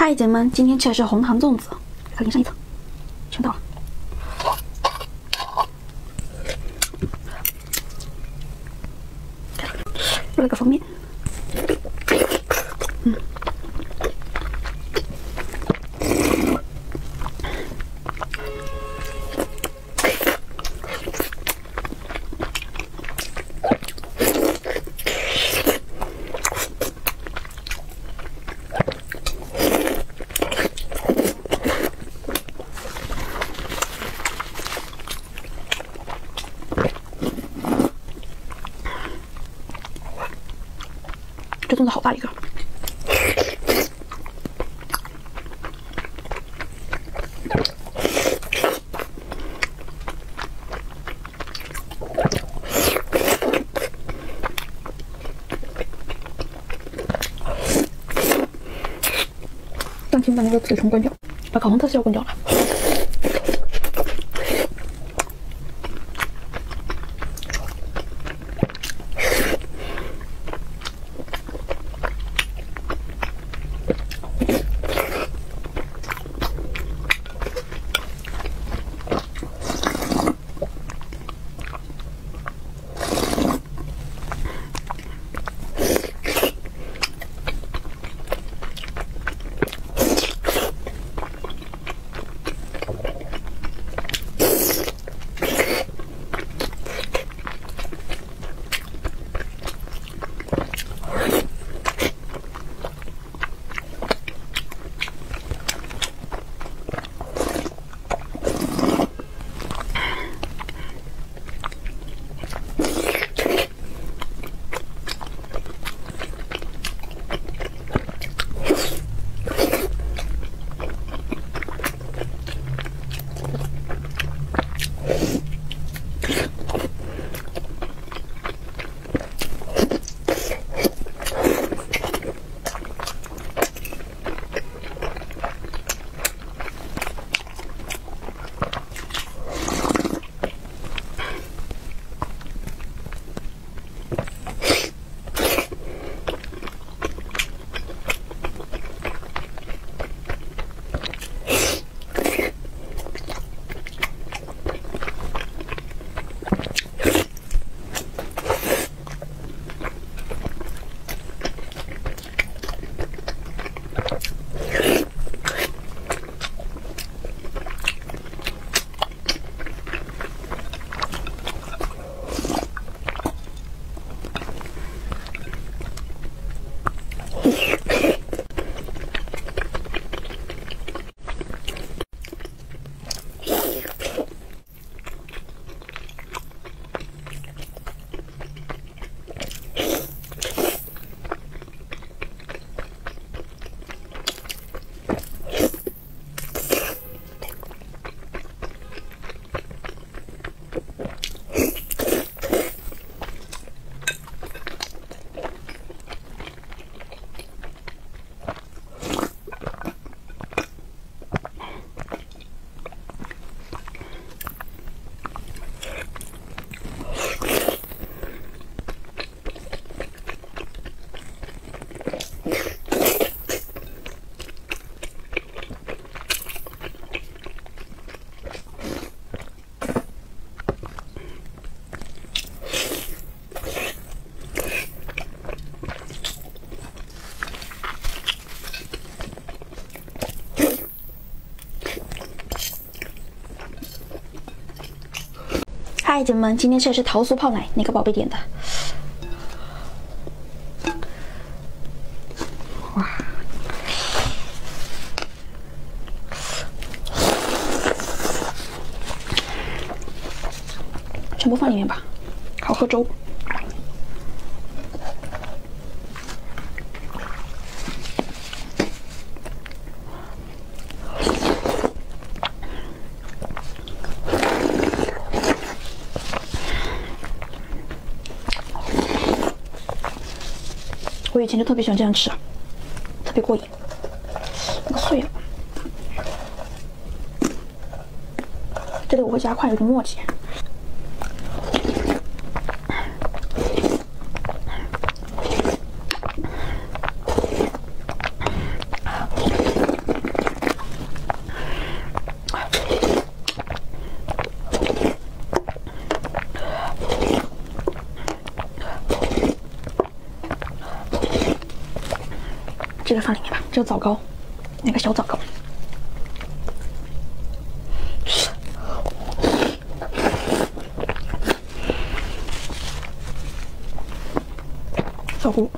嗨，姐妹们，今天吃的是红糖粽子，它淋上一层，全到了。做了个封面。这粽子好大一个！放心把那个嘴唇关掉，把口红特效关掉了。嗨，姐们，今天吃的是桃酥泡奶，哪个宝贝点的？哇，全部放里面吧，好喝粥。以前就特别喜欢这样吃，特别过瘾。那个碎了，这里我会加快，有点墨迹。个放里面吧，这枣糕，那个小枣糕。小胡。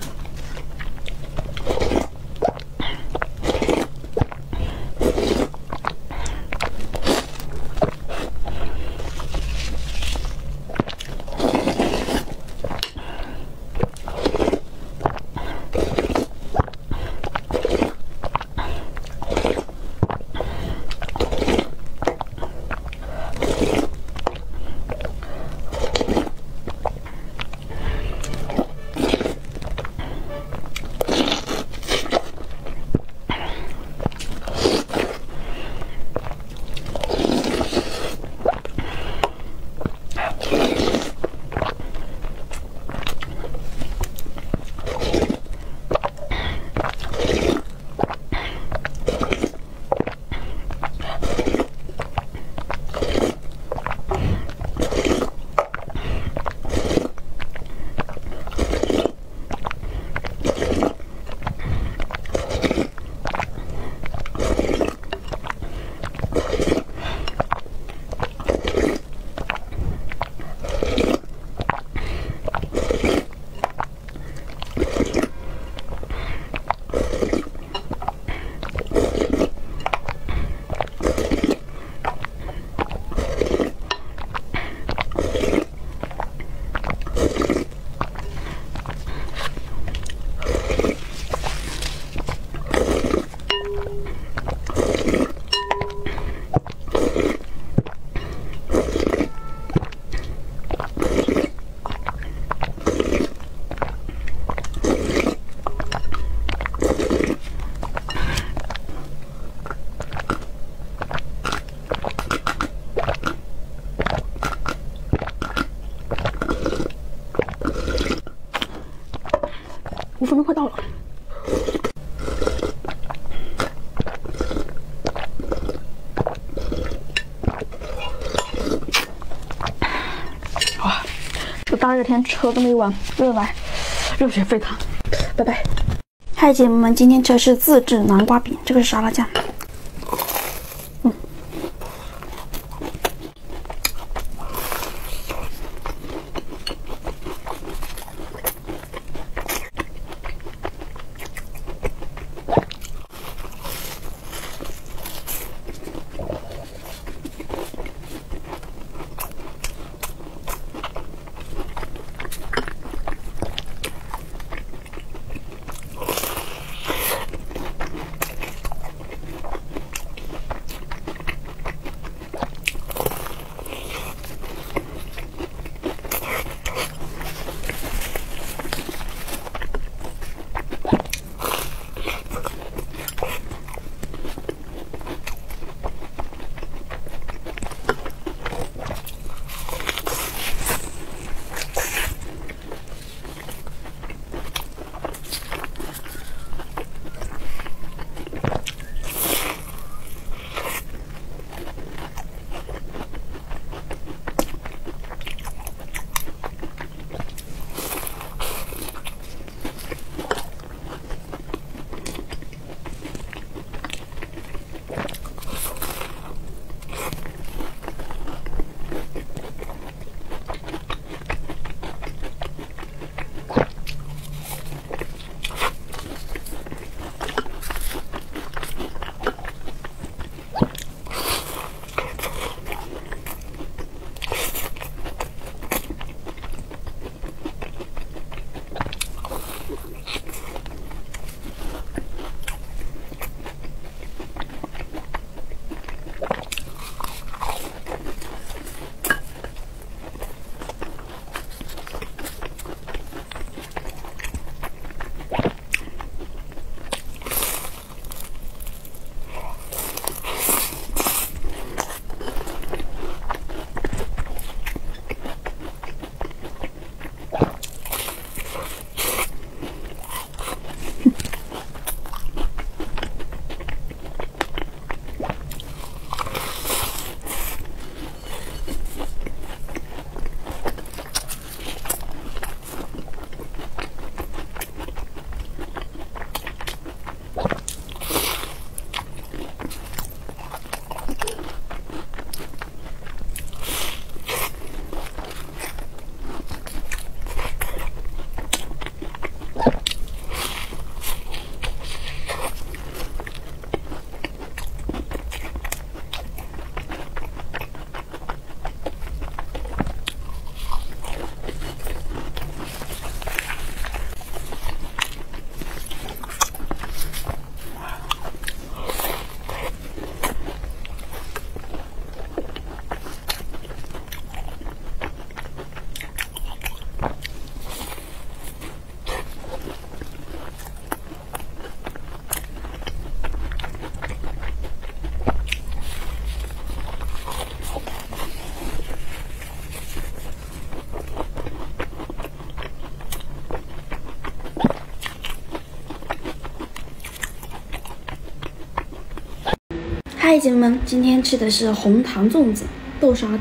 快到了，哇！这大热天吃了这么一碗热奶，热血沸腾。拜拜。嗨，姐妹们，今天吃的是自制南瓜饼，这个是沙拉酱。嗨，姐妹们，今天吃的是红糖粽子豆沙的。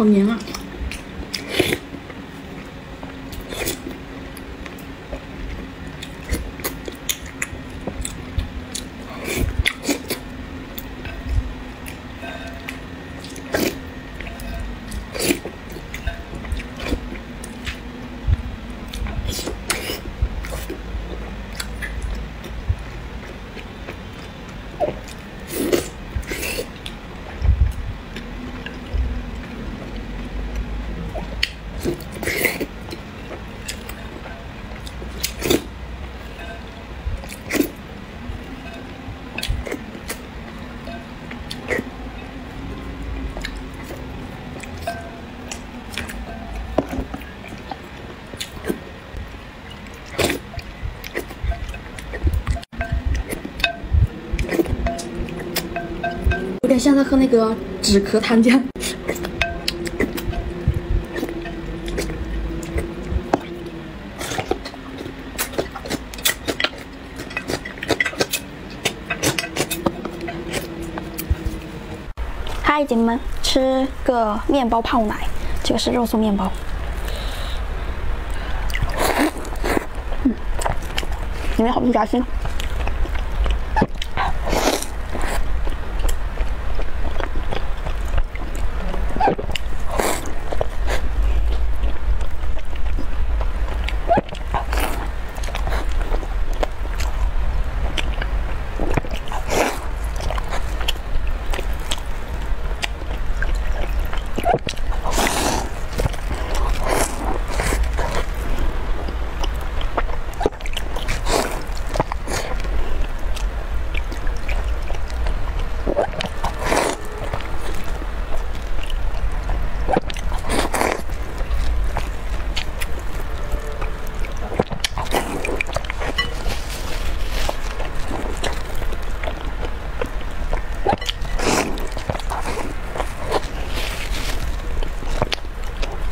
好黏啊！有点像在喝那个止咳糖浆。嗨，姐妹们，吃个面包泡奶，这个是肉松面包。里面好多夹心。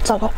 糟糕。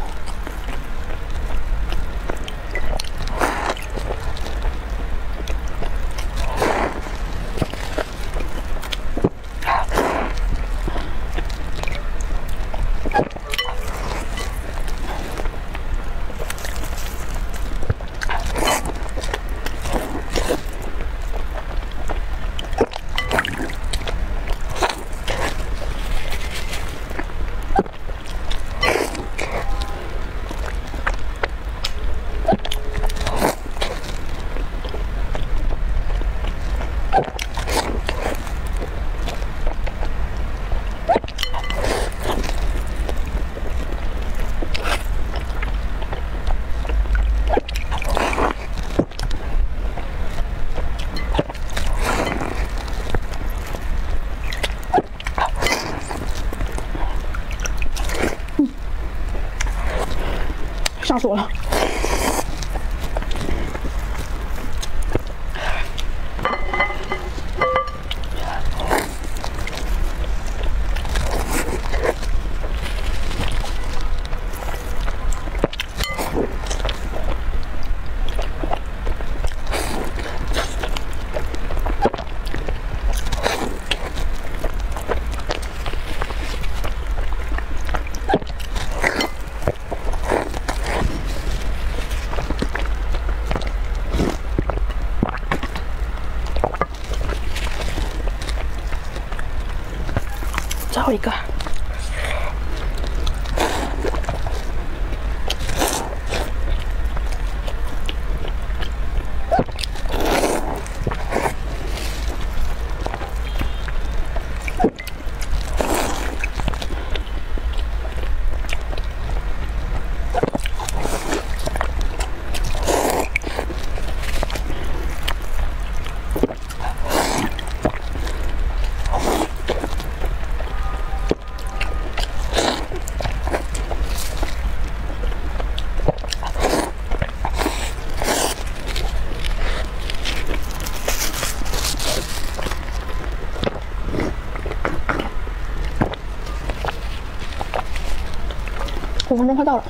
吓死我了。 거니까. 五分钟快到了。